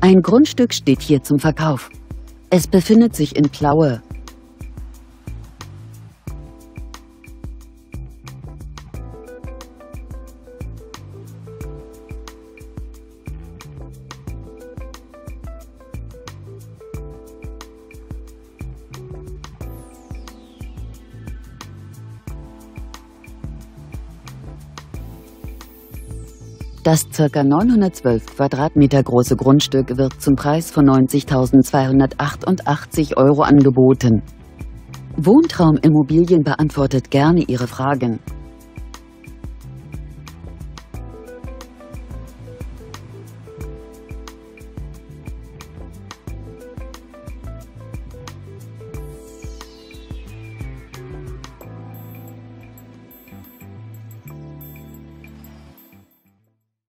Ein Grundstück steht hier zum Verkauf. Es befindet sich in Plaue. Das ca. 912 Quadratmeter große Grundstück wird zum Preis von 90.288 Euro angeboten. Wohntraumimmobilien beantwortet gerne Ihre Fragen.